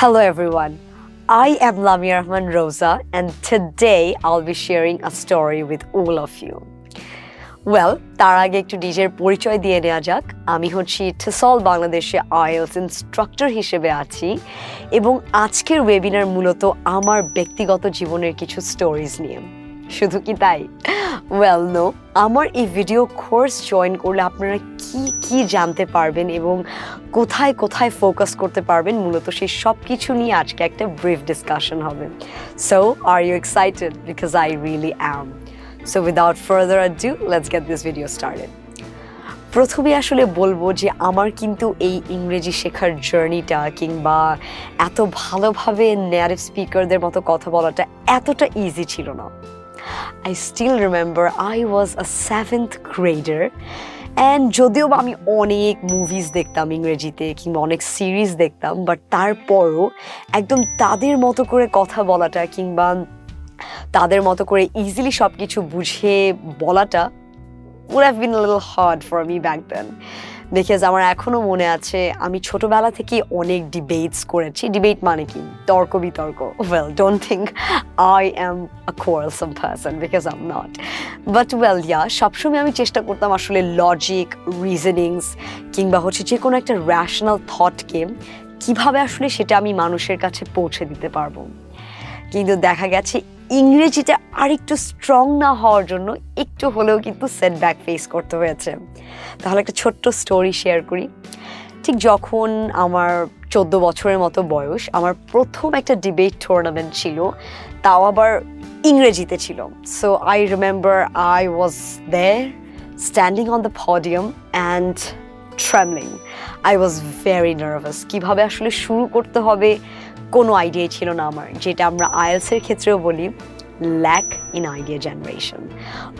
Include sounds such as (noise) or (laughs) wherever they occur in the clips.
Hello, everyone. I am Lamia Rahman Rosa, and today I'll be sharing a story with all of you. Well তার আগে একটু নিজের পরিচয় দিয়ে নেওয়া যাক আমি হচ্ছি ঠেসল বাংলাদেশে আইএলস ইনস্ট্রাক্টর হিসেবে আছি এবং আজকের ওয়েবিনার মূলত আমার ব্যক্তিগত জীবনের কিছু স্টোরিজ নিয়ে শুধু কি তাই? ওয়েল নো আমার এই ভিডিও কোর্স জয়েন করলে আপনারা কি কি জানতে পারবেন এবং কোথায় কোথায় ফোকাস করতে পারবেন? মূলত সেই সব কিছু নিয়ে আজকে একটা ব্রিফ ডিসকাশন হবে। So are you excited because I really am so without further ado let's get this video started প্রথমে আসলে বলব যে আমার কিন্তু এই ইংরেজি শেখার জার্নিটা কিংবা এত ভালোভাবে নেটিভ স্পিকারদের মতো কথা বলাটা এতটা ইজি ছিল না। I still remember I was a seventh grader and যদিও বা আমি অনেক মুভিজ দেখতাম ইংরেজিতে কিংবা অনেক সিরিজ দেখতাম বাট তারপরও একদম তাদের মতো করে কথা বলাটা কিংবা তাদের মতো করে ইজিলি সব কিছু বুঝে বলাটা would have been a little hard for me back then. Because আমার এখনও মনে আছে, আমি ছোটবেলা থেকে অনেক ডিবেটস করেছি। ডিবেট মানে কি? তর্ক বিতর্ক। Well don't think I am a quarrelsome person because um not but well yeah সবসময় আমি চেষ্টা করতাম আসলে লজিক রিজনিংস কিংবা হচ্ছে যে কোনো একটা র্যাশনাল থটকে কীভাবে আসলে সেটা আমি মানুষের কাছে পৌঁছে দিতে পারব। কিন্তু দেখা গেছে ইংরেজিটা আরেকটু স্ট্রং না হওয়ার জন্য একটু হলেও কিন্তু সেটব্যাক ফেস করতে হয়েছে। তাহলে একটা ছোট্ট স্টোরি শেয়ার করি। ঠিক যখন আমার চোদ্দ বছরের মতো বয়স, আমার প্রথম একটা ডিবেট টুর্নামেন্ট ছিল, তাও আবার ইংরেজিতে ছিল। So I remember I was there standing on the podium and travelling I was very nervous কীভাবে আসলে শুরু করতে হবে? কোনো আইডিয়াই ছিল না আমার, যেটা আমরা আইএলসের ক্ষেত্রেও বলি ল্যাক ইন আইডিয়া জেনারেশন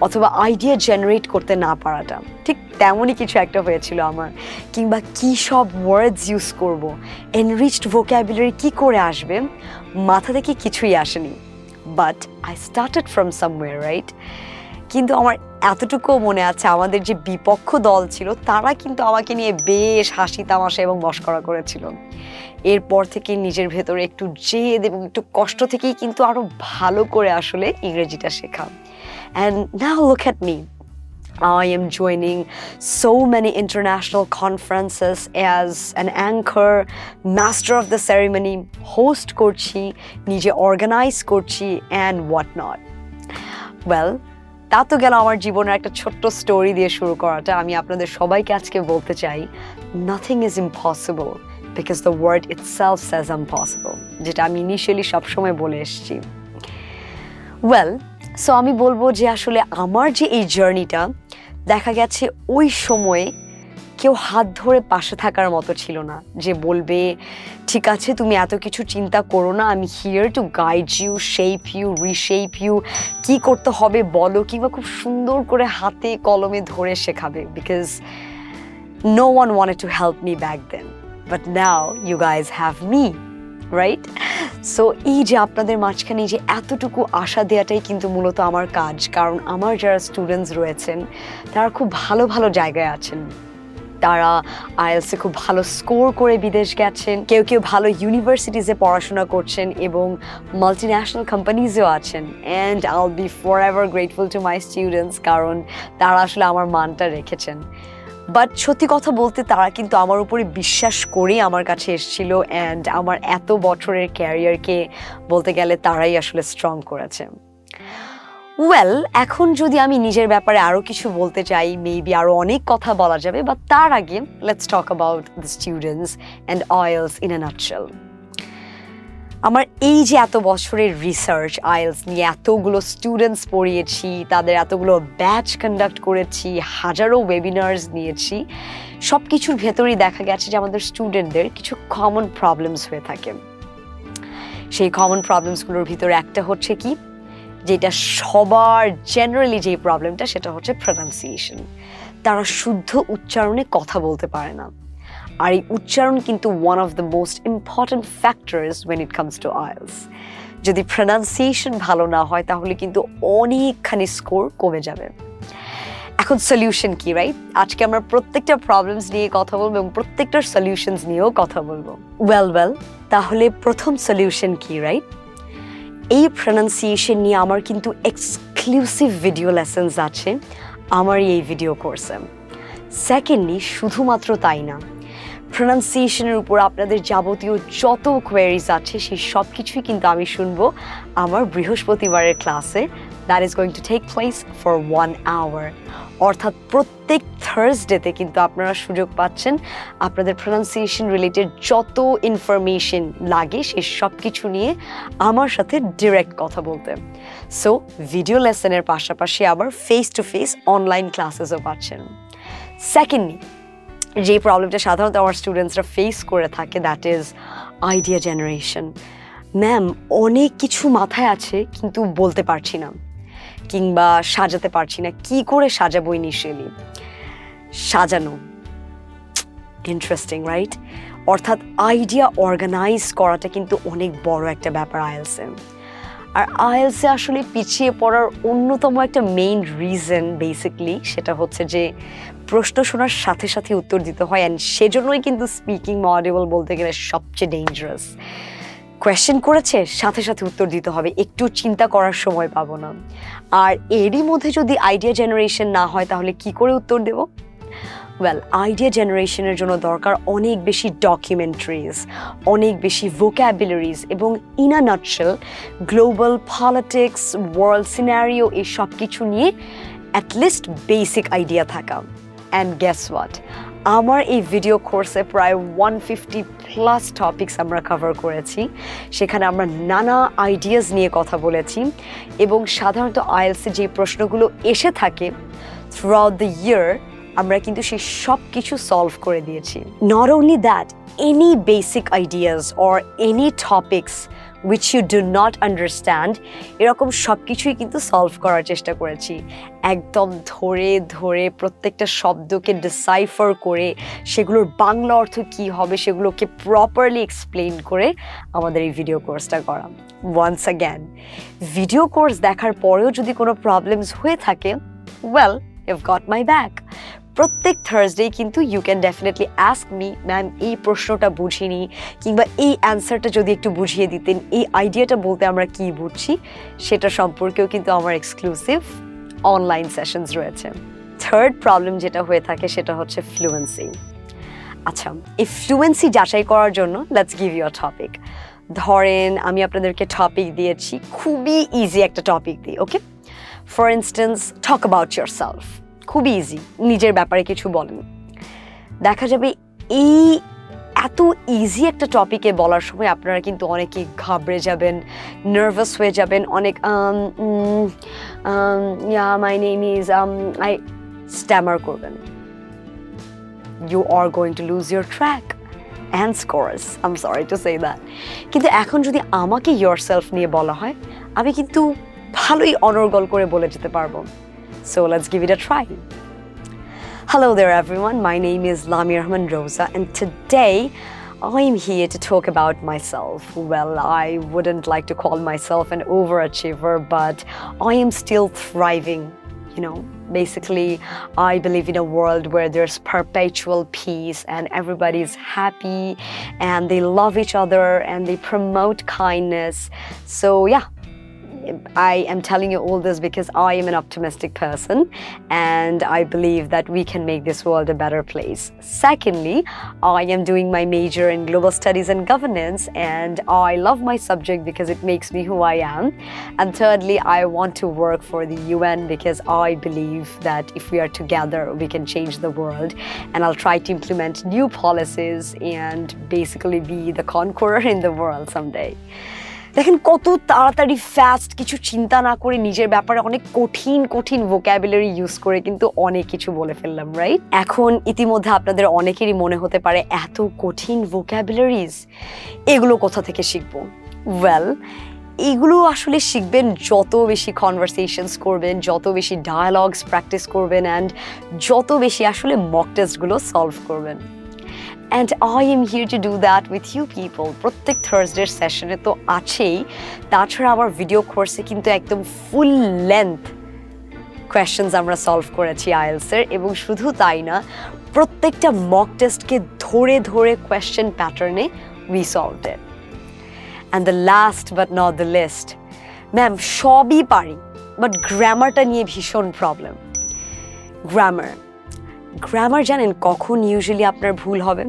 অথবা আইডিয়া জেনারেট করতে না পারাটা। ঠিক তেমনই কিছু একটা হয়েছিল আমার, কিংবা কী সব ওয়ার্ডস ইউজ করব এনরিচড ভোক্যাবুলারি কী করে আসবে, মাথা থেকে কিছুই আসেনি। But I started from somewhere right কিন্তু আমার এতটুকুও মনে আছে, আমাদের যে বিপক্ষ দল ছিল, তারা কিন্তু আমাকে নিয়ে বেশ হাসি তামাশা এবং মস্করা করেছিল। এরপর থেকে নিজের ভেতরে একটু জেদ এবং একটু কষ্ট থেকেই কিন্তু আরও ভালো করে আসলে ইংরেজিটা শেখা। And now look at me I am joining so many international conferences as an anchor, master of the host করছি নিজে অর্গানাইজ করছি অ্যান্ড হোয়াট নট ওয়েল তা তো গেল আমার জীবনের একটা ছোট্ট স্টোরি দিয়ে শুরু করাটা। আমি আপনাদের সবাইকে আজকে বলতে চাই nothing is impossible the word itself says impossible যেটা আমি ইনিশিয়ালি সবসময় বলে এসেছি। ওয়েল সো আমি বলব যে আসলে আমার যে এই জার্নিটা দেখা গেছে ওই সময়ে কেউ হাত ধরে পাশে থাকার মতো ছিল না, যে বলবে, ঠিক আছে, তুমি এত কিছু চিন্তা করো না, আমি here to guide you shape you reshape you কি করতে হবে বলো, কিংবা খুব সুন্দর করে হাতে কলমে ধরে শেখাবে because no one wanted to help me back then but now you guys have me right so এই যে আপনাদের মাঝখানে যে এতটুকু আশা দেওয়াটাই কিন্তু মূলত আমার কাজ, কারণ আমার যারা স্টুডেন্টস রয়েছেন, তারা খুব ভালো ভালো জায়গায় আছেন। তারা আইএলসে খুব ভালো স্কোর করে বিদেশ গেছেন, কেউ কেউ ভালো ইউনিভার্সিটিজে পড়াশোনা করছেন এবং মাল্টি ন্যাশনাল কোম্পানিজেও আছেন। And I'll be forever grateful to my students কারণ তারা আসলে আমার মানটা রেখেছেন। বাট সত্যি কথা বলতে তারা কিন্তু আমার উপরে বিশ্বাস করে আমার কাছে এসেছিল অ্যান্ড আমার এত বছরের ক্যারিয়ারকে বলতে গেলে তারাই আসলে স্ট্রং করেছে। ওয়েল এখন যদি আমি নিজের ব্যাপারে আরও কিছু বলতে চাই মেবি আরও অনেক কথা বলা যাবে বা তার আগে let's talk about the students and IELTS in a nutshell আমার এই যে এত বছরের রিসার্চ আইলস নিয়ে এতগুলো স্টুডেন্টস পড়িয়েছি, তাদের এতগুলো ব্যাচ কন্ডাক্ট করেছি, হাজারো ওয়েবিনার্স নিয়েছি সব কিছুর ভেতরেই দেখা গেছে যে আমাদের স্টুডেন্টদের কিছু কমন প্রবলেমস হয়ে থাকে। সেই কমন প্রবলেমসগুলোর ভিতরে একটা হচ্ছে কি? যেটা সবার জেনারেলি যে প্রবলেমটা সেটা হচ্ছে প্রনাউন্সিয়েশন তারা শুদ্ধ উচ্চারণে কথা বলতে পারে না। আর এই উচ্চারণ কিন্তু one of the most important factors when it comes to IELTS যদি প্রনাউন্সিয়েশন ভালো না হয়, তাহলে কিন্তু অনেকখানি স্কোর কমে যাবে। এখন সলিউশন কি রাইট আজকে আমরা প্রত্যেকটা প্রবলেমস নিয়ে কথা বলব এবং প্রত্যেকটার সলিউশনস নিয়েও কথা বলব। ওয়েল ওয়েল তাহলে প্রথম সলিউশন কি রাইট এই প্রনাউন্সিয়েশন নিয়ে আমার কিন্তু এক্সক্লুসিভ ভিডিও লেসেন্স আছে। আমার এই ভিডিও কোর্সে সেকেন্ডলি শুধুমাত্র তাই না প্রনাউন্সিয়েশনের উপর আপনাদের যাবতীয় যত কোয়ারিজ আছে, সেই সব কিছুই কিন্তু আমি শুনব আমার বৃহস্পতিবারের ক্লাসে that is going to take place for one hour অর্থাৎ প্রত্যেক থার্সডেতে কিন্তু আপনারা সুযোগ পাচ্ছেন আপনাদের প্রনাউন্সিয়েশন রিলেটেড যত ইনফরমেশন লাগে, সেই সব কিছু নিয়ে আমার সাথে ডিরেক্ট কথা বলতে। সো ভিডিও লেসনের পাশাপাশি আবার ফেস টু ফেস অনলাইন ক্লাসেসও পাচ্ছেন। সেকেন্ডলি যে প্রবলেমটা সাধারণত আমার স্টুডেন্টসরা ফেস করে থাকে that is idea generation ma'am অনেক কিছু মাথায় আছে, কিন্তু বলতে পারছি না। কিংবা সাজাতে পারছি না, কি করে সাজাবো ইনিশিয়ালি সাজানো। ইন্টারেস্টিং রাইট অর্থাৎ আইডিয়া অর্গানাইজ করাটা কিন্তু অনেক বড় একটা ব্যাপার আইএলসে আর আইএলসে আসলে পিছিয়ে পড়ার অন্যতম একটা মেইন রিজন বেসিকলি সেটা হচ্ছে যে প্রশ্ন শোনার সাথে সাথে উত্তর দিতে হয় অ্যান্ড সেজন্যই কিন্তু স্পিকিং মডেবল বলতে গেলে সবচেয়ে ডেঞ্জারাস কোয়েশ্চেন করেছে, সাথে সাথে উত্তর দিতে হবে, একটু চিন্তা করার সময় পাবো না। আর এরই মধ্যে যদি আইডিয়া জেনারেশন না হয়, তাহলে কি করে উত্তর দেব? ওয়েল আইডিয়া জেনারেশনের জন্য দরকার অনেক বেশি ডকুমেন্টারিজ অনেক বেশি ভোক্যাবুলারিজ এবং in a global politics world scenario এই সব কিছু নিয়ে অ্যাটলিস্ট বেসিক আইডিয়া থাকা। অ্যান্ড গ্যাস ওয়াট আমার এই ভিডিও কোর্সে প্রায় ওয়ান ফিফটি প্লাস টপিকস আমরা কভার করেছি। সেখানে আমরা নানা আইডিয়াস নিয়ে কথা বলেছি এবং সাধারণত আইএলসে যে প্রশ্নগুলো এসে থাকে থ্রু আউট দ্য ইয়ার আমরা কিন্তু সেই সব কিছু সলভ করে দিয়েছি। Not only that any basic ideas or any topics which you do not understand এরকম সব কিছুই কিন্তু সলভ করার চেষ্টা করেছি। একদম ধরে ধরে প্রত্যেকটা শব্দকে ডিসাইফার করে সেগুলোর বাংলা অর্থ কি হবে সেগুলোকে প্রপারলি এক্সপ্লেন করে আমাদের এই ভিডিও কোর্সটা করা ওয়ান্স অ্যাগ্যান ভিডিও কোর্স দেখার পরেও যদি কোনো প্রবলেমস হয়ে থাকে well I've got my back প্রত্যেক থার্সডে কিন্তু you can definitely ask me ma'am এই প্রশ্নটা বুঝিনি, কিংবা এই অ্যান্সারটা যদি একটু বুঝিয়ে দিতেন, এই আইডিয়াটা বলতে আমরা কি বুঝছি, সেটা সম্পর্কেও কিন্তু আমার এক্সক্লুসিভ অনলাইন সেশনস রয়েছে। থার্ড প্রবলেম যেটা হয়ে থাকে সেটা হচ্ছে ফ্লুয়েন্সি আচ্ছা এই ফ্লুয়েন্সি যাচাই করার জন্য লেটস গিভ ইউ টপিক ধরেন আমি আপনাদেরকে টপিক দিয়েছি, খুবই ইজি একটা টপিক দিই okay for instance talk about yourself খুবই ইজি নিজের ব্যাপারে কিছু বলেন। দেখা যাবে এই এত ইজি একটা টপিকে বলার সময় আপনারা কিন্তু অনেকে ঘাবড়ে যাবেন নার্ভাস হয়ে যাবেন, অনেক yeah my name is I stammer করবেন। You are going to lose your track and scores um sorry to say that কিন্তু এখন যদি আমাকে ইয়োর সেলফ নিয়ে বলা হয়, আমি কিন্তু ভালোই অনর্গল করে বলে যেতে পারব। So let's give it a try. Hello there, everyone. My name is Lami Rahman Rosa, and today I'm here to talk about myself. Well, I wouldn't like to call myself an overachiever, but I am still thriving. You know, basically, I believe in a world where there's perpetual peace and everybody's happy and they love each other and they promote kindness. So, yeah, I am telling you all this because I am an optimistic person and I believe that we can make this world a better place. Secondly, I am doing my major in global studies and governance and I love my subject because it makes me who I am. And thirdly, I want to work for the UN because I believe that if we are together, we can change the world. And I'll try to implement new policies and basically be the conqueror (laughs) in the world someday. দেখেন কত তাড়াতাড়ি fast কিছু চিন্তা না করে নিজের ব্যাপারে অনেক কঠিন কঠিন ভোক্যাবুলারি ইউজ করে কিন্তু অনেক কিছু বলে ফেললাম রাইট এখন ইতিমধ্যে আপনাদের অনেকেরই মনে হতে পারে এত কঠিন ভোক্যাবুলারিজ এগুলো কোথা থেকে শিখব? ওয়েল এগুলো আসলে শিখবেন যত বেশি কনভারসেশনস করবেন, যত বেশি ডায়ালগস প্র্যাকটিস করবেন অ্যান্ড যত বেশি আসলে মক টেস্টগুলো সলভ করবেন। And I am here to do that with you people প্রত্যেক থার্সডের সেশনে তো আছেই। তাছাড়া আমার ভিডিও কোর্সে কিন্তু একদম ফুল লেন্থ কোয়েশ্চেন্স আমরা সলভ করেছি আইএলসের এবং শুধু তাই না, প্রত্যেকটা মক টেস্টকে ধরে ধরে কোয়েশ্চেন প্যাটার্নে we solve it and the last but not the least ma'am সবই পারি বাট গ্রামারটা নিয়ে ভীষণ প্রবলেম গ্রামার গ্রামার জানেন কখন ইউজুয়ালি আপনার ভুল হবে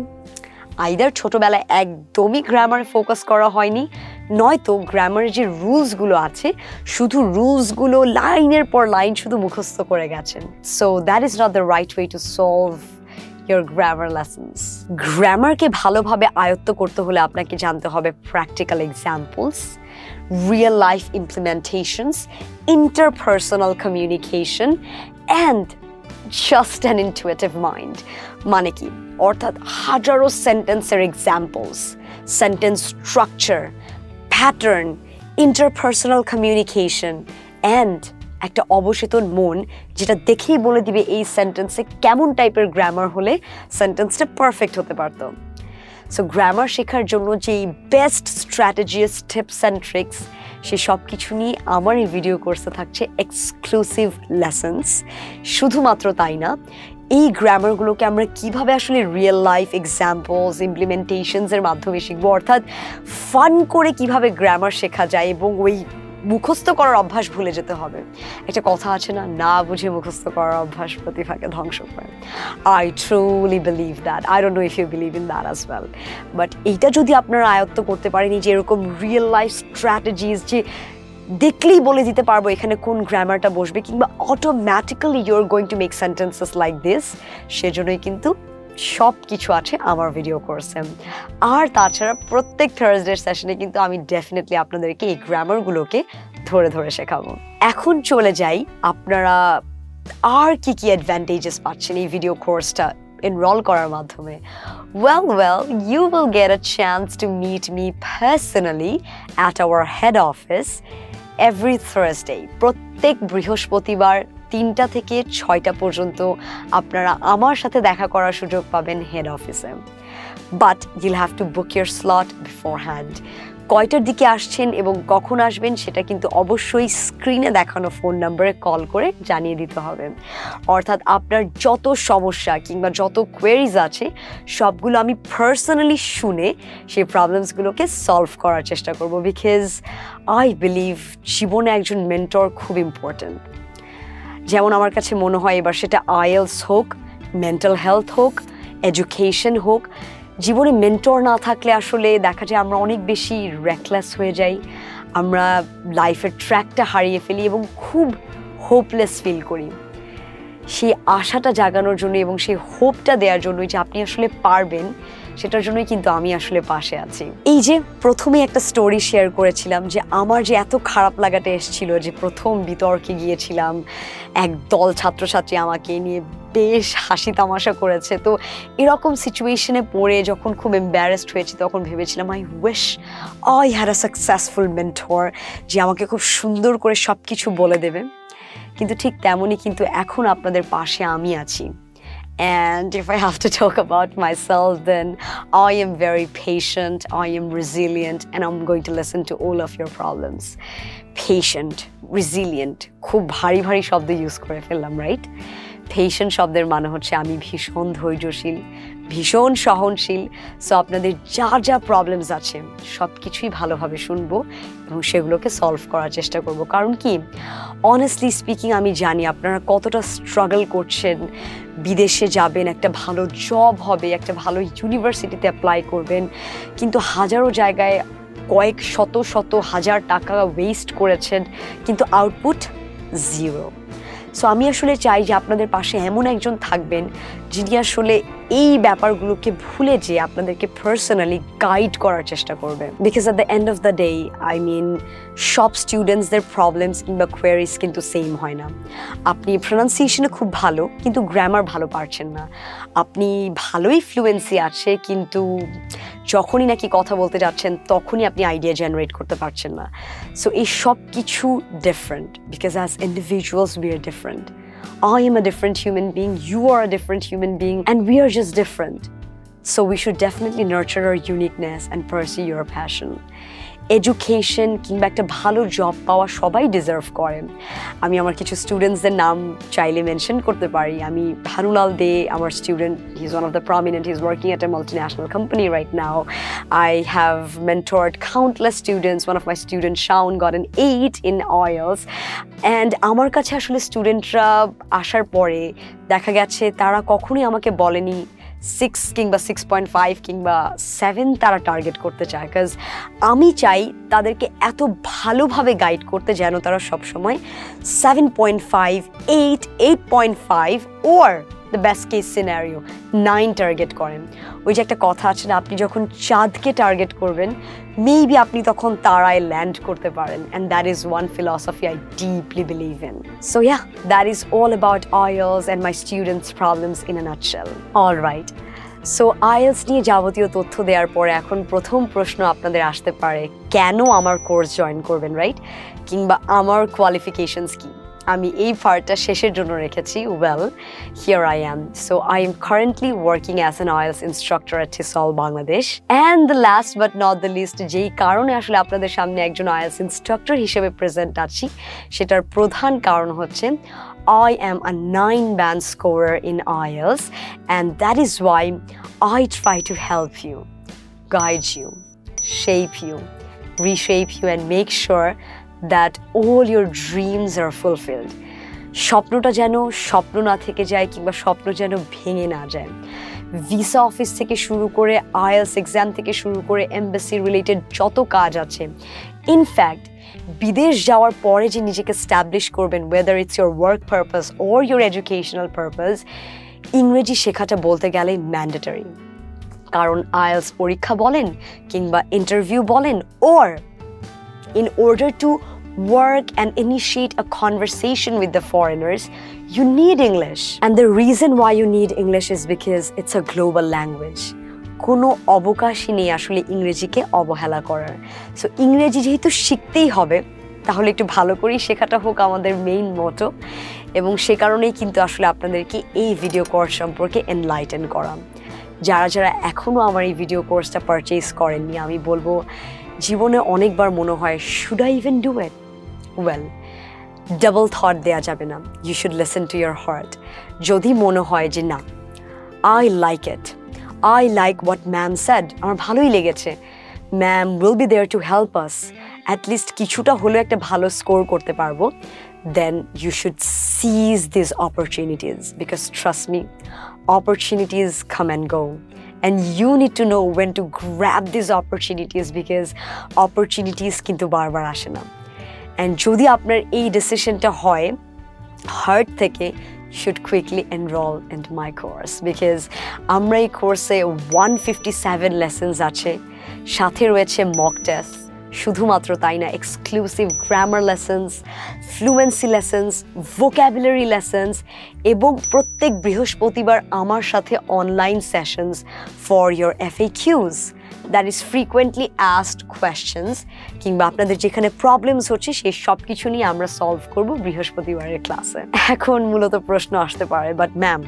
আইদার ছোটোবেলায় একদমই গ্রামারে ফোকাস করা হয়নি, নয়তো গ্রামারের যে রুলসগুলো আছে, শুধু রুলসগুলো লাইনের পর লাইন শুধু মুখস্থ করে গেছেন so that is not the right way to solve your grammar lessons. গ্রামারকে ভালোভাবে আয়ত্ত করতে হলে আপনাকে জানতে হবে practical examples real life implementations interpersonal communication and just an intuitive mind মানে কি অর্থাৎ হাজারো সেন্টেন্সের examples sentence structure pattern interpersonal communication and একটা অবচেতন মন যেটা দেখেই বলে দিবে এই সেন্টেন্সে কেমন টাইপের গ্রামার হলে সেন্টেন্সটা পারফেক্ট হতে পারতো। সো গ্রামার শেখার জন্য যেই best strategies tips and tricks সে সব কিছু নিয়ে আমার এই ভিডিও কোর্সে থাকছে এক্সক্লুসিভ লেসেন্স শুধুমাত্র তাই না, এই গ্রামারগুলোকে আমরা কীভাবে আসলে রিয়েল লাইফ এক্সাম্পলস ইমপ্লিমেন্টেশনসের মাধ্যমে শিখব? অর্থাৎ ফান করে কীভাবে গ্রামার শেখা যায় এবং ওই মুখস্থ করার অভ্যাস ভুলে যেতে হবে। একটা কথা আছে না না বুঝে মুখস্থ করার অভ্যাস প্রতিভাকে ধ্বংস করে। I truly believe that I don't know if you believe in that as well but এইটা যদি আপনারা আয়ত্ত করতে পারেন যে এরকম রিয়েল লাইফ স্ট্র্যাটেজিস যে দেখলেই বলে দিতে পারব এখানে কোন গ্রামারটা বসবে, কিংবা automatically you're going to make sentences like this সেজন্যই কিন্তু সব কিছু আছে আমার ভিডিও কোর্সে আর তাছাড়া প্রত্যেক থার্সডে সেশনে কিন্তু আমি ডেফিনেটলি আপনাদেরকে এই গ্রামারগুলোকে ধরে ধরে শেখাবো। এখন চলে যাই, আপনারা আর কি কি অ্যাডভান্টেজেস পাচ্ছেন এই ভিডিও কোর্সটা enroll করার মাধ্যমে? Well well, you will get a chance to meet me personally at our head office every Thursday, প্রত্যেক বৃহস্পতিবার তিনটা থেকে ছয়টা পর্যন্ত আপনারা আমার সাথে দেখা করার সুযোগ পাবেন হেড অফিসে but you'll have to book your slot beforehand কয়টার দিকে আসছেন এবং কখন আসবেন সেটা কিন্তু অবশ্যই স্ক্রিনে দেখানো ফোন নাম্বারে কল করে জানিয়ে দিতে হবে। অর্থাৎ আপনার যত সমস্যা কিংবা যত কোয়েরিজ আছে, সবগুলো আমি পার্সোনালি শুনে সেই প্রবলেমসগুলোকে সলভ করার চেষ্টা করব। বিকজ আই বিলিভ জীবনে একজন মেন্টর খুব ইম্পর্ট্যান্ট যেমন আমার কাছে মনে হয় এবার সেটা আইএলস হোক মেন্টাল হেলথ হোক এডুকেশন হোক, জীবনে মেন্টর না থাকলে আসলে দেখা যায় আমরা অনেক বেশি রেকলেস হয়ে যাই, আমরা লাইফের ট্র্যাকটা হারিয়ে ফেলি এবং খুব হোপলেস ফিল করি। সেই আশাটা জাগানোর জন্য এবং সেই হোপটা দেওয়ার জন্যই যে আপনি আসলে পারবেন সেটার জন্যই কিন্তু আমি আসলে পাশে আছি। এই যে প্রথমে একটা স্টোরি শেয়ার করেছিলাম যে আমার যে এত খারাপ লাগাটা এসেছিল যে প্রথম বিতর্কে গিয়েছিলাম, এক দল ছাত্রছাত্রী আমাকে নিয়ে বেশ হাসি তামাশা করেছে। তো এরকম সিচুয়েশনে পড়ে যখন খুব এম্বারেসড হয়েছি তখন ভেবেছিলাম I wish I had a successful mentor যে আমাকে খুব সুন্দর করে সব কিছু বলে দেবে। কিন্তু ঠিক তেমনই কিন্তু এখন আপনাদের পাশে আমি আছি। And if I have to talk about myself, then I am very patient, I am resilient, and I'm going to listen to all of your problems. Patient, resilient, খুব ভারী ভারী শব্দ ইউজ করে ফেললাম রাইট পেশেন্ট শব্দের মানে হচ্ছে আমি ভীষণ ধৈর্যশীল ভীষণ সহনশীল। সো আপনাদের যা যা প্রবলেমস আছে সব কিছুই ভালোভাবে শুনব এবং সেগুলোকে সলভ করার চেষ্টা করব। কারণ কি? অনেস্টলি স্পিকিং আমি জানি আপনারা কতটা স্ট্রাগল করছেন বিদেশে যাবেন, একটা ভালো জব হবে, একটা ভালো ইউনিভার্সিটিতে অ্যাপ্লাই করবেন। কিন্তু হাজারো জায়গায় কয়েক শত শত হাজার টাকা ওয়েস্ট করেছেন, কিন্তু আউটপুট জিরো সো আমি আসলে চাই যে আপনাদের পাশে এমন একজন থাকবেন, যিনি আসলে এই ব্যাপারগুলোকে ভুলে যে আপনাদেরকে পার্সোনালি গাইড করার চেষ্টা করবে। Because at the end of the day I mean সব স্টুডেন্টসদের প্রবলেমস কিংবা কোয়ারিজ কিন্তু সেম হয় না। আপনি প্রনাউন্সিয়েশনে খুব ভালো, কিন্তু গ্রামার ভালো পারছেন না। আপনি ভালোই ফ্লুয়েন্সি আছে, কিন্তু যখনই নাকি কথা বলতে যাচ্ছেন, তখনই আপনি আইডিয়া জেনারেট করতে পারছেন না। সো এই সব কিছু different because as individuals we are different I am a different human being, you are a different human being, and we are just different. So we should definitely nurture our uniqueness and pursue your passion. Education কিংবা একটা ভালো job পাওয়া সবাই deserve করেন। আমি আমার কিছু স্টুডেন্টসদের নাম চাইলে মেনশন করতে পারি। আমি ভানুলাল দে আমার student he is one of the prominent he is working at a multinational company right now I have mentored countless students one of my students Shaun, got an 8 in oils. And আমার কাছে আসলে স্টুডেন্টরা আসার পরে দেখা গেছে তারা কখনোই আমাকে বলেনি সিক্স কিংবা সিক্স পয়েন্ট ফাইভ কিংবা সেভেন তারা টার্গেট করতে চায় কাজ আমি চাই তাদেরকে এত ভালোভাবে গাইড করতে যেন তারা সবসময় seven point five eight eight point five or the best case scenario nine target করেন। ওই যে একটা কথা আছে না, আপনি যখন চাঁদকে টার্গেট করবেন মেবি আপনি তখন তারায় ল্যান্ড করতে পারেন and that is one philosophy I deeply believe in so yeah that is all about IELTS and my students problems in a all right so IELTS নিয়ে যাবতীয় তথ্য দেওয়ার পরে এখন প্রথম প্রশ্ন আপনাদের আসতে পারে, কেন আমার কোর্স জয়েন করবেন রাইট কিংবা আমার কোয়ালিফিকেশনস কী? আমি এই পার্টটা শেষের জন্য রেখেছি well here I am so I am currently working as an IELTS instructor at TESOL Bangladesh and the last but not the least যেই কারণে আসলে আপনাদের সামনে একজন আয়েলস ইনস্ট্রাক্টর হিসেবে প্রেজেন্ট আছি সেটার প্রধান কারণ হচ্ছে I am a nine band scorer in IELTS, and that is why I try to help you, guide you, shape you, reshape you, and make sure that all your dreams are fulfilled. স্বপ্নটা যেন স্বপ্ন না থেকে যায় কিংবা স্বপ্ন যেন ভেঙে না যায়। ভিসা অফিস থেকে শুরু করে আইএলস এক্সাম থেকে শুরু করে এমবাসি রিলেটেড যত কাজ আছে। ইনফ্যাক্ট বিদেশ যাওয়ার পরে যে নিজেকে স্ট্যাবলিশ করবেন whether it's your work purpose or your educational purpose ইংরেজি শেখাটা বলতে গেলে ম্যান্ডেটারি কারণ আইএলস পরীক্ষা বলেন কিংবা ইন্টারভিউ বলেন or in order to work and initiate a conversation with the foreigners, you need English. And the reason why you need English is because it's a global language. কোনো অবকাশই নেই আসলে ইংরেজিকে অবহেলা করার সো ইংরেজি যেহেতু শিখতেই হবে তাহলে একটু ভালো করেই শেখাটা হোক আমাদের মেইন মোটো এবং সে কারণেই কিন্তু আসলে আপনাদেরকে এই ভিডিও কোর্স সম্পর্কে এনলাইটেন করা যারা যারা এখনও আমার এই ভিডিও কোর্সটা পারচেজ করেননি আমি বলব জীবনে অনেকবার মনে হয় should I even do it well double thought দেওয়া যাবে না। You should listen to your heart যদি মনে হয় যে না I like it I like what ma'am said আমার ভালোই লেগেছে। Ma'am will be there to help us at least কিছুটা হলেও একটা ভালো স্কোর করতে পারব। Then you should seize this opportunities because trust me opportunities come and go and you need to know when to grab these opportunities because opportunities কিন্তু বারবার আসে না। অ্যান্ড যদি আপনার এই ডিসিশনটা হয় হার্ট থেকে should quickly enrol in my course because আমরা এই কোর্সে ওয়ান ফিফটি সেভেন লেসেন্স আছে, সাথে রয়েছে মক টেস্ট শুধুমাত্র তাই না exclusive grammar lessons fluency lessons vocabulary lessons এবং প্রত্যেক বৃহস্পতিবার আমার সাথে online sessions for your F A Qs that is frequently asked questions কিংবা আপনাদের যেখানে প্রবলেমস হচ্ছে সেই সব কিছু নিয়ে আমরা সলভ করব বৃহস্পতিবারের ক্লাসে এখন মূলত প্রশ্ন আসতে পারে but ma'am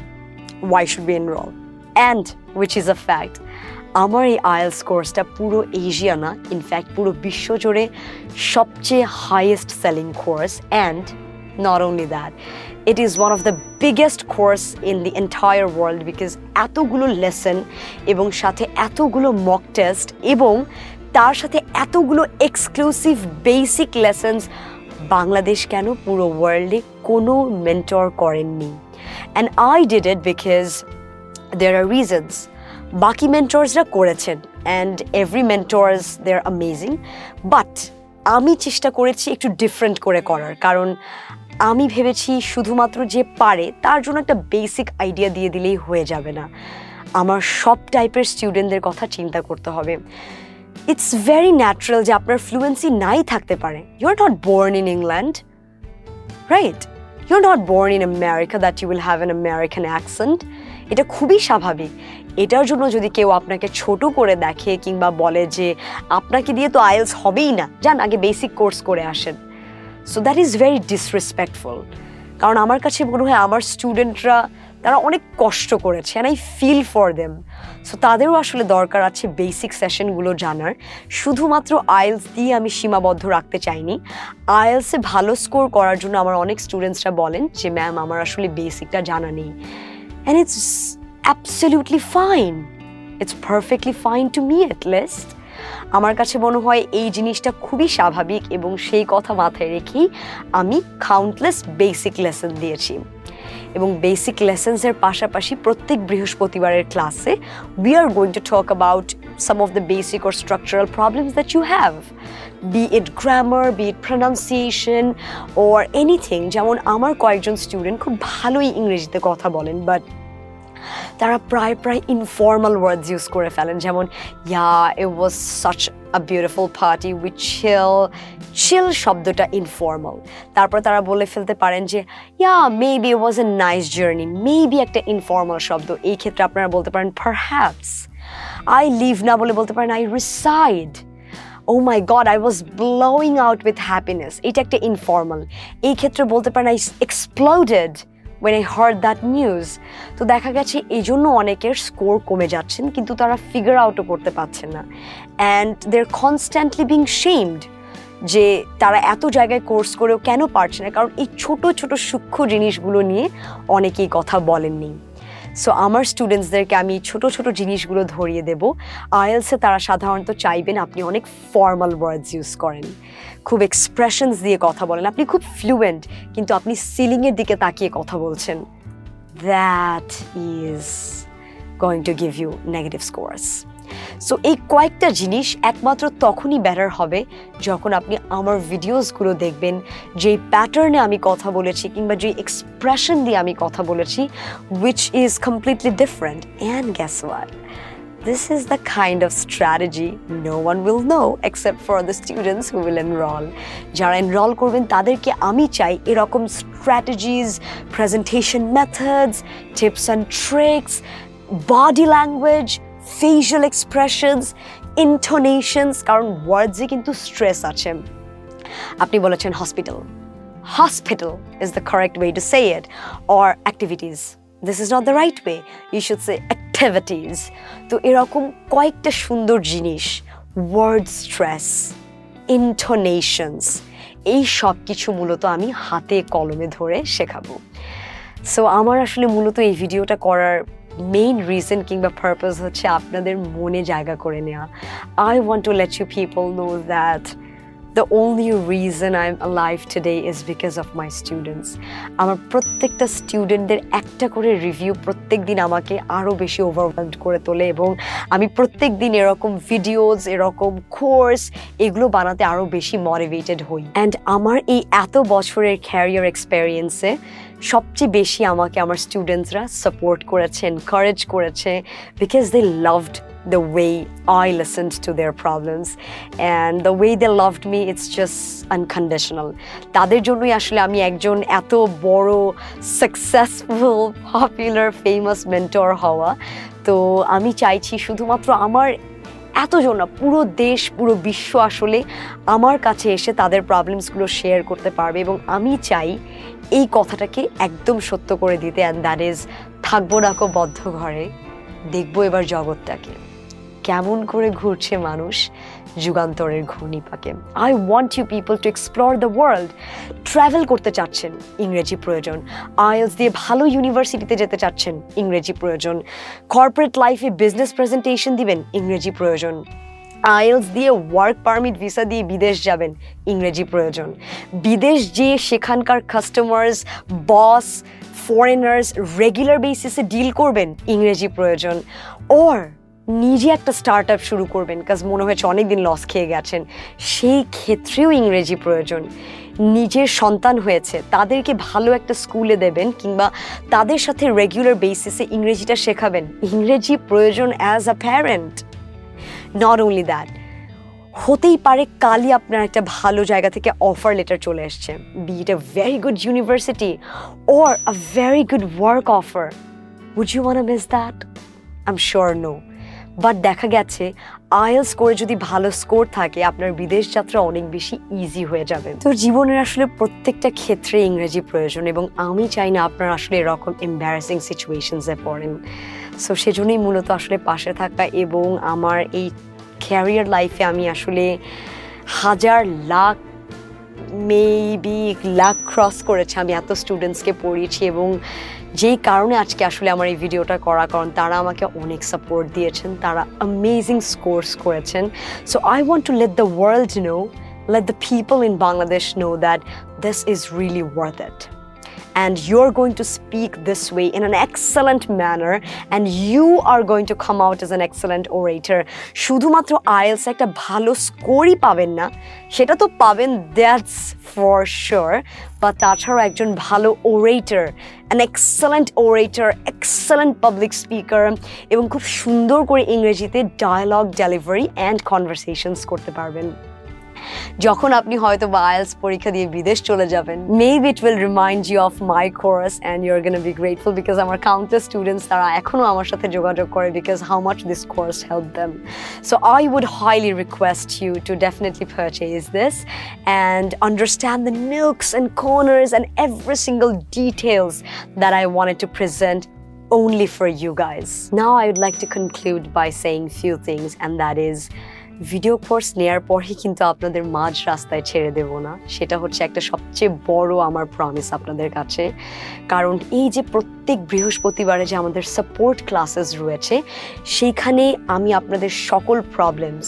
why should be enrol and which is a fact আমার এই আয়েলস কোর্সটা পুরো এশিয়া না ইনফ্যাক্ট পুরো বিশ্ব জুড়ে সবচেয়ে highest selling course and not only that it is one of the biggest course in the entire world because এতগুলো লেসন এবং সাথে এতগুলো মক টেস্ট এবং তার সাথে এতগুলো এক্সক্লুসিভ বেসিক লেসন্স বাংলাদেশ কেন পুরো ওয়ার্ল্ডে কোনো মেন্টর করেননি? And I did it because there are reasons বাকি মেন্টরসরা করেছেন and every mentors they are amazing but আমি চেষ্টা করেছি একটু ডিফারেন্ট করে করার, কারণ আমি ভেবেছি শুধুমাত্র যে পারে, তার জন্য একটা বেসিক আইডিয়া দিয়ে দিলেই হয়ে যাবে না। আমার সব টাইপের স্টুডেন্টদের কথা চিন্তা করতে হবে। ইটস ভেরি ন্যাচারাল যে আপনার ফ্লুয়েন্সি নাই থাকতে পারে। You are not born in England right you are not born in America that you will have an American accent এটা খুবই স্বাভাবিক। এটার জন্য যদি কেউ আপনাকে ছোট করে দেখে কিংবা বলে যে, আপনাকে দিয়ে তো আইএলস হবেই না। যান, আগে বেসিক কোর্স করে আসেন। So that is very disrespectful কারণ আমার কাছে মনে হয় আমার স্টুডেন্টরা তারা অনেক কষ্ট করেছে and I feel for them so তাদেরও আসলে দরকার আছে বেসিক সেশনগুলো জানার। শুধুমাত্র আইএলস দিয়ে আমি সীমাবদ্ধ রাখতে চাইনি। আইএলসে ভালো স্কোর করার জন্য আমার অনেক স্টুডেন্টসরা বলেন যে ম্যাম আমার আসলে বেসিকটা জানা নেই। And it's absolutely fine it's perfectly fine to me at least আমার কাছে মনে হয় এই জিনিসটা খুবই স্বাভাবিক এবং সেই কথা মাথায় রেখেই আমি কাউন্টলেস বেসিক লেসন দিয়েছি। এবং বেসিক লেসেন্সের পাশাপাশি প্রত্যেক বৃহস্পতিবারের ক্লাসে we are going to talk about some of the basic or structural problems that you have, be it grammar, be it pronunciation or anything যেমন আমার কয়েকজন স্টুডেন্ট খুব ভালোই ইংরেজিতে কথা বলেন বাট তারা প্রায় প্রায় ইনফর্মাল ওয়ার্ডস ইউজ করে ফেলেন। যেমন yeah it was such a beautiful party with chill chill শব্দটা ইনফর্মাল তারপর তারা বলে ফেলতে পারেন যে yeah maybe it was a nice journey maybe একটা ইনফর্মাল শব্দ। এই ক্ষেত্রে আপনারা বলতে পারেন পারহ্যাপস আই লিভ না বলে বলতে পারেন I rejoiced oh my god I was blowing out with happiness এটা একটা ইনফর্মাল এই ক্ষেত্রে বলতে পারেন I exploded when I heard that news তো দেখা গেছে এই জন্য অনেকের স্কোর কমে যাচ্ছেন, কিন্তু তারা ফিগার আউটও করতে পারছেন না। And they are constantly being shamed যে তারা এত জায়গায় কোর্স করেও কেন পারছে না, কারণ এই ছোট ছোট সূক্ষ্ম জিনিসগুলো নিয়ে অনেকেই কথা বলেননি। সো আমার স্টুডেন্টসদেরকে আমি ছোট ছোট জিনিসগুলো ধরিয়ে দেব। আয়েলসে তারা সাধারণত চাইবেন আপনি অনেক ফর্মাল ওয়ার্ডস ইউজ করেন। খুব এক্সপ্রেশনস দিয়ে কথা বলেন। আপনি খুব ফ্লুয়েন্ট কিন্তু আপনি সিলিংয়ের দিকে তাকিয়ে কথা বলছেন। That is going to give you negative scores so এই কয়েকটা জিনিস একমাত্র তখনই বেটার হবে যখন আপনি আমার ভিডিওসগুলো দেখবেন যে প্যাটার্নে আমি কথা বলেছি কিংবা যে এক্সপ্রেশন দিয়ে আমি কথা বলেছি which is completely different and guess what this is the kind of strategy no one will know except for the students who will enroll. যারা এনরোল করবেন, তাদেরকে আমি চাই এরকম strategies presentation methods tips and tricks body language facial expressions intonations কারণ ওয়ার্ডসে কিন্তু stress আছে। আপনি বলেছেন hospital hospital is the correct way to say it or activities this is not the right way you should say activities তো এরকম কয়েকটা সুন্দর জিনিস ওয়ার্ড স্ট্রেস ইন্টোনেশনস এই সব কিছু মূলত আমি হাতে কলমে ধরে শেখাবো। সো আমার আসলে মূলত এই ভিডিওটা করার মেইন রিজন কিংবা পারপাস হচ্ছে আপনাদের মনে জায়গা করে নেওয়া। I want to let you people know that the only reason I am life today is because of my students আমার প্রত্যেকটা স্টুডেন্টদের একটা করে রিভিউ প্রত্যেক দিন আমাকে আরও বেশি ওভারওয়েলড করে তোলে এবং আমি প্রত্যেক দিন এরকম ভিডিওস এরকম কোর্স এগুলো বানাতে আরও বেশি মোটিভেটেড হই। অ্যান্ড আমার এই এত বছরের ক্যারিয়ার এক্সপেরিয়েন্সে সবচেয়ে বেশি আমাকে আমার স্টুডেন্টসরা সাপোর্ট করেছে এনকারেজ করেছে because they loved the way I listened to their problems and the way they loved me, it's just unconditional. তাদের জন্যই আসলে আমি একজন এত বড় সাকসেসফুল পপুলার ফেমাস মেন্টর হওয়া। তো আমি চাইছি শুধুমাত্র আমার এতজন না, পুরো দেশ, পুরো বিশ্ব আসলে আমার কাছে এসে তাদের প্রবলেমসগুলো শেয়ার করতে পারবে এবং আমি চাই এই কথাটাকে একদম সত্য করে দিতে অ্যান্ড দ্যাট ইজ থাকব রাখো বদ্ধ ঘরে, দেখব এবার জগৎটাকে। কেমন করে ঘুরছে মানুষ যুগান্তরের ঘূর্ণিপাকে। I want you people to explore the world travel করতে চাচ্ছেন, ইংরেজি প্রয়োজন। আইএলস দিয়ে ভালো ইউনিভার্সিটিতে যেতে চাচ্ছেন, ইংরেজি প্রয়োজন। কর্পোরেট লাইফে বিজনেস প্রেজেন্টেশন দিবেন, ইংরেজি প্রয়োজন। আইএলস দিয়ে ওয়ার্ক পারমিট ভিসা দিয়ে বিদেশ যাবেন, ইংরেজি প্রয়োজন। বিদেশ যেয়ে সেখানকার কাস্টমার্স বস ফরেনার্স রেগুলার বেসিসে ডিল করবেন, ইংরেজি প্রয়োজন। ওর নিজে একটা স্টার্ট আপ শুরু করবেন কাজ মনে হয়েছে অনেকদিন লস খেয়ে গেছেন। সেই ক্ষেত্রেও ইংরেজি প্রয়োজন। নিজের সন্তান হয়েছে, তাদেরকে ভালো একটা স্কুলে দেবেন কিংবা তাদের সাথে রেগুলার বেসিসে ইংরেজিটা শেখাবেন। ইংরেজি প্রয়োজন as a parent not only that হতেই পারে কালই আপনার একটা ভালো জায়গা থেকে অফার লেটার চলে এসছে be it a very good university or a very good work offer would you want miss that I am sure no but দেখা গেছে আইএলস করে যদি ভালো স্কোর থাকে, আপনার বিদেশ যাত্রা অনেক বেশি ইজি হয়ে যাবে। তো জীবনের আসলে প্রত্যেকটা ক্ষেত্রে ইংরেজি প্রয়োজন এবং আমি চাই না আপনারা আসলে এরকম এম্বারাসিং সিচুয়েশনসে পড়েন। সো সেজন্যই মূলত আসলে পাশে থাকা এবং আমার এই ক্যারিয়ার লাইফে আমি আসলে হাজার লাখ মেবি লাখ ক্রস করেছে আমি এত স্টুডেন্টসকে পড়িয়েছি এবং যেই কারণে আজকে আসলে আমার এই ভিডিওটা করা, কারণ তারা আমাকে অনেক সাপোর্ট দিয়েছেন, তারা অ্যামেজিং স্কোর্স করেছেন so I want to let the world know let the people in Bangladesh know that this is really worth it. And you're going to speak this way in an excellent manner, and you are going to come out as an excellent orator. শুধুমাত্র IELTS একটা ভালো স্কোরই পাবেন না, সেটা তো পাবেন that's for sure বা তাছাড়াও একজন ভালো orator an excellent orator excellent public speaker এবং খুব সুন্দর করে ইংরেজিতে ডায়ালগ ডেলিভারি অ্যান্ড কনভারসেশনস করতে পারবেন। যখন আপনি হয়তো বা আইএলস পরীক্ষা দিয়ে বিদেশ চলে যাবেন maybe it will remind you of my course and you're gonna be grateful because আমার কাউন্টার স্টুডেন্টস তারা এখনও আমার সাথে যোগাযোগ করে because how much this course help them so I would highly request you to definitely purchase this and understand the nooks and corners and every single details that I wanted to present only for you guys. Now I would like to conclude by saying few things and that is video course নেয়ার পরই কিন্তু আপনাদের মাঝ রাস্তায় ছেড়ে দেব না। সেটা হচ্ছে একটা সবচেয়ে বড় আমার প্রমিস আপনাদের কাছে। কারণ এই যে প্রত্যেক বৃহস্পতিবারে যে আমাদের সাপোর্ট ক্লাসেস রয়েছে, সেইখানে আমি আপনাদের সকল problems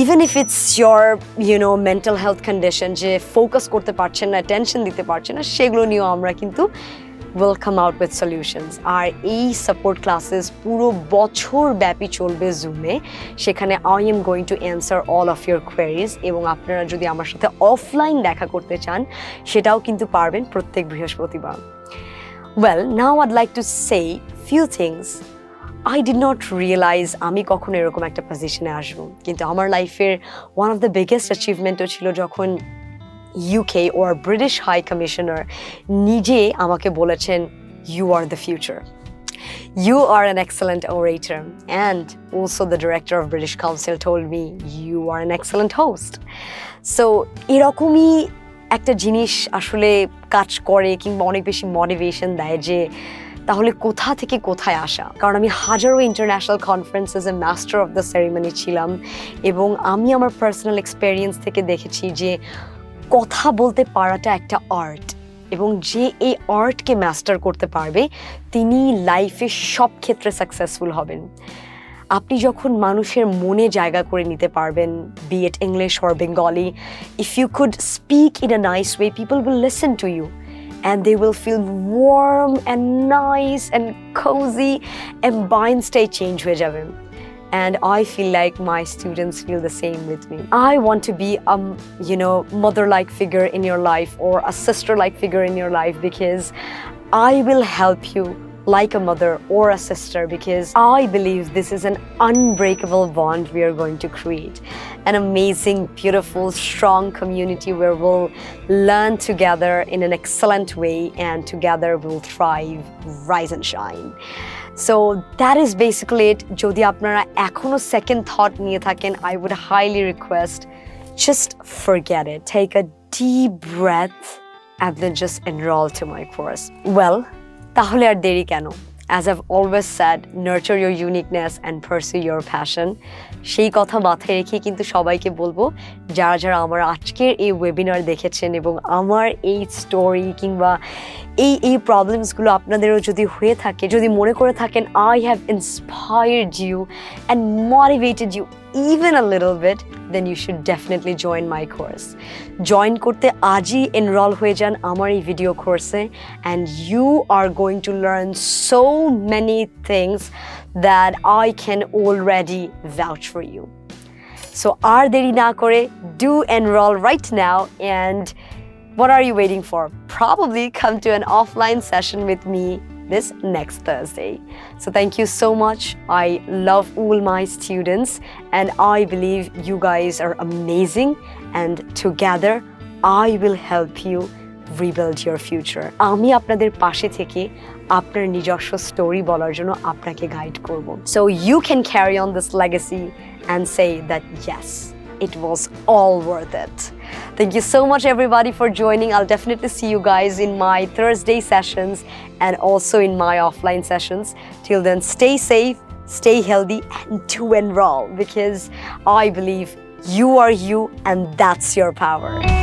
even if it's your you know mental health condition যে ফোকাস করতে পারছেন না টেনশন দিতে পারছেন না, সেগুলো নিয়েও আমরা কিন্তু will come out with solutions আর এই সাপোর্ট ক্লাসেস পুরো বছর ব্যাপী চলবে জুমে সেখানে I am going to answer all of your queries এবং আপনারা যদি আমার সাথে অফলাইন দেখা করতে চান, সেটাও কিন্তু পারবেন প্রত্যেক বৃহস্পতিবার। Well now I'd like to say few things I did not realize আমি কখনো এরকম একটা পজিশনে আসব। কিন্তু আমার লাইফের ওয়ান অফ দ্য বিগেস্ট অ্যাচিভমেন্টও ছিল যখন UK or British high commissioner নিজে আমাকে বলেছেন you are the future You are an excellent orator, and also the director of British Council told me you are an excellent host. So, এরকমই একটা জিনিস আসলে কাজ করে কিংবা অনেক বেশি মোটিভেশন দেয় যে তাহলে কোথা থেকে কোথায় আসা কারণ আমি হাজারো ইন্টারন্যাশনাল কনফারেন্সেসে মাস্টার অফ দ্য সেরিমনি ছিলাম এবং আমি আমার পার্সোনাল এক্সপেরিয়েন্স থেকে দেখেছি যে কথা বলতে পারাটা একটা আর্ট এবং যে এই আর্টকে মাস্টার করতে পারবে, তিনি লাইফে সব ক্ষেত্রে সাকসেসফুল হবেন। আপনি যখন মানুষের মনে জায়গা করে নিতে পারবেন be it English or Bengali if you could speak in a nice way people will listen to you they will feel warm and nice and cozy, and bind stay change হয়ে যাবে। And I feel like my students feel the same with me. I want to be a, you know, mother-like figure in your life or a sister-like figure in your life because I will help you like a mother or a sister because I believe this is an unbreakable bond we are going to create. An amazing, beautiful, strong community where we'll learn together in an excellent way and together we'll thrive, rise and shine. So that is basically it যদি আপনারা এখনও second thought নিয়ে থাকেন I would highly request just forget it. Take a deep breath and then just enroll to my course. Well, তাহলে আর দেরি কেন? As I've always said nurture your uniqueness and pursue your passion সেই কথা মাথায় রেখে কিন্তু সবাইকে বলব, যারা যারা আমার আজকের এই ওয়েবিনার দেখেছেন এবং আমার এই স্টোরি কিংবা এই এই প্রবলেমসগুলো আপনাদেরও যদি হয়ে থাকে যদি মনে করে থাকেন I have inspired you and motivated you even a little bit, then you should definitely join my course. Join করতে আজই enroll হয়ে যান আমার এই ভিডিও কোর্সে and you are going to learn so many things that I can already vouch for you. So আর দেরি না করে do enroll right now and what are you waiting for? Probably come to an offline session with me this next Thursday. So thank you so much. I love all my students and I believe you guys are amazing and together I will help you rebuild your future আমি আপনাদের পাশে থেকে আপনার নিজস্ব story বলার জন্য আপনাকে guide করব so you can carry on this legacy and say that yes it was all worth it. Thank you so much, everybody, for joining. I'll definitely see you guys in my Thursday sessions and also in my offline sessions. Till then, stay safe, stay healthy, and do enroll because I believe you are you and that's your power.